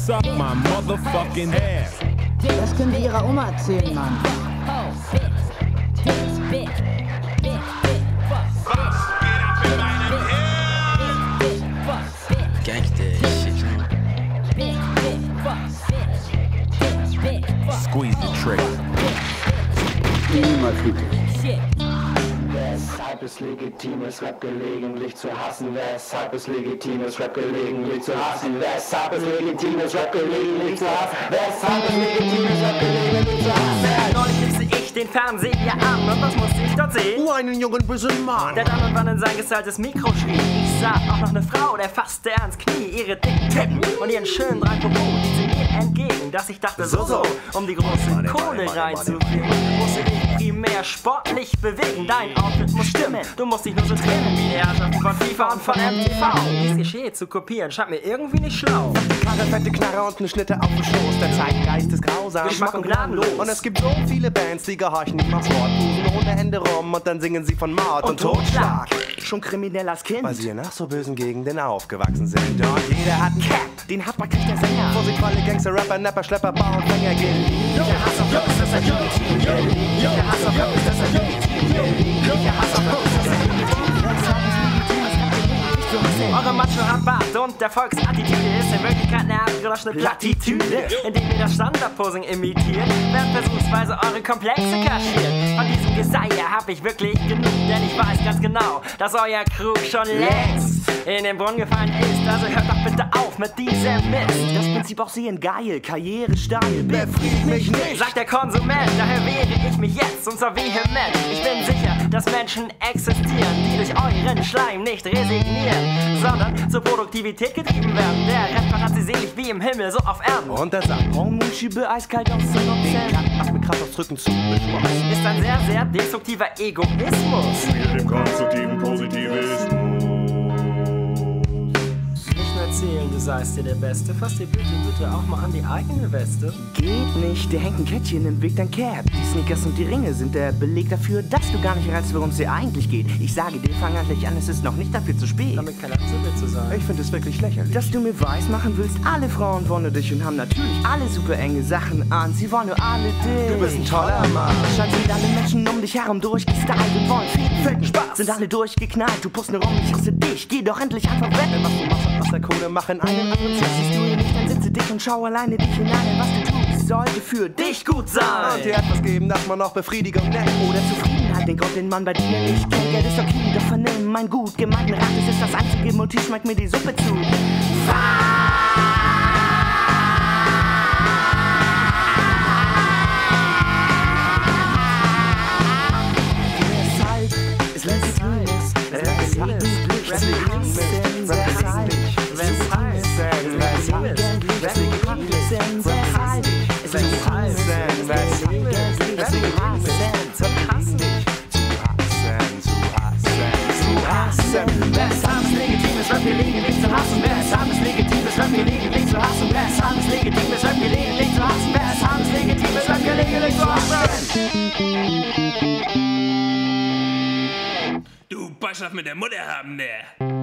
suck my motherfucking ass. Das können die ihrer Oma erzählen, Mann. Gangster shit. Squeeze the trigger. Minimal friedlich. Weshalb es legitim ist, Rap gelegentlich zu hassen? Weshalb ist, Rap gelegentlich zu hassen? Weshalb ist, Rap gelegentlich zu hassen? Weshalb ist, Rap gelegentlich zu hassen? Neulich ließ ich den Fernseher an und was musste ich dort sehen? Oh, einen jungen bösen Mann. Der dann und wann in sein gesaltes Mikro schrie. Ich sah auch noch eine Frau, der fasste ans Knie, ihre dicken Titten und ihren schönen drei die sie mir entgegen, dass ich dachte, so, so, um die große Kohle reinzukriegen, musste ich primär sportlich bewegen. Dein Outfit muss stimmen, du musst dich nur so trennen wie die Herrschaften von FIFA und von MTV. Dies Klischee zu kopieren, scheint mir irgendwie nicht schlau. Karre, fette Knarre und eine Schnitte auf dem Schoß. Der Zeitgeist ist grausam. Geschmack und gnadenlos. Und es gibt so viele Bands, die gehorchen nicht aufs Wort. Busen ohne Ende rum und dann singen sie von Mord und, Und Totschlag. Schon kriminell als Kind. Weil sie in ach so bösen Gegenden aufgewachsen sind. Und jeder hat einen Cap. Den hat praktisch der Sänger. Vorsichtvolle Gangster, Rapper, Napper, Schlepper, Bau und Fänger geliebt. Der Hass auf Jungs, das ist legitim. Der Hass auf Jungs, das ist legitim. Der Hass auf Jungs, das ist legitim. Eure Macho hat Bart und der Volksattitüde ist in Wirklichkeit eine abgeloschene Plattitüde. Indem ihr das Standardposing imitiert, werden versuchsweise eure Komplexe kaschiert. Von diesem Geseier hab ich wirklich genug, denn ich weiß ganz genau, dass euer Krug schon längst in den Brunnen gefallen ist. Also hört doch bitte auf mit diesem Mist. Das Prinzip auch sehen geil, Karriere steil. Befriedigt mich nicht. Sagt der Konsument, daher wehre ich mich jetzt und zwar vehement. Ich bin sicher, dass Menschen existieren, die durch euren Schleim nicht resignieren, sondern zur Produktivität getrieben werden. Der Rapper hat sie selig wie im Himmel, so auf Erden. Und er sagt, Hormonschiebe eiskalt aus den den Cut macht mit Kraftausdrücken zu. Ist ein sehr, sehr destruktiver Egoismus. Mit dem konstruktiven Positivismus. Seist dir der Beste, fass dir bitte, bitte auch mal an die eigene Weste. Geht nicht, der hängt ein Kettchen im Weg dein Cap. Die Sneakers und die Ringe sind der Beleg dafür, dass du gar nicht reizt, worum es dir eigentlich geht. Ich sage dir, fang endlich an, es ist noch nicht dafür zu spät. Damit kein Absicht zu sein. Ich finde es wirklich lächerlich. Dass du mir weiß machen willst, alle Frauen wollen nur dich und haben natürlich alle super enge Sachen an. Sie wollen nur alle dich. Du bist ein toller Mann. Scheint sind alle Menschen um dich herum durchgestylt und wollen viel ficken. Spaß. Sind alle durchgeknallt, du pusst nur rum, ich hasse dich. Geh doch endlich einfach weg. Was du machst, was der Kohle machen einen anderen Das siehst du hier nicht, dann sitze dich und schau alleine dich hinein. Was du tust, sollte für dich gut Und sein. dir etwas geben, das man auch Befriedigung nennt. Oder Zufriedenheit, den Gott, den man bei dir nicht kennt. Geld ist okay, doch vernimm mein gut gemeinten Rat. Es ist das einzige Motiv, schmeckt mir die Suppe zu. Weshalb es legitim ist, weshalb es legitim ist, weshalb Weshalb es legitim ist, Rap gelegentlich zu hassen. Es legitim ist, Rap gelegentlich zu hassen. Es legitim ist, Rap gelegentlich zu hassen. Es legitim ist, Rap gelegentlich zu hassen. Du Botschaft mit der Mutter haben, der.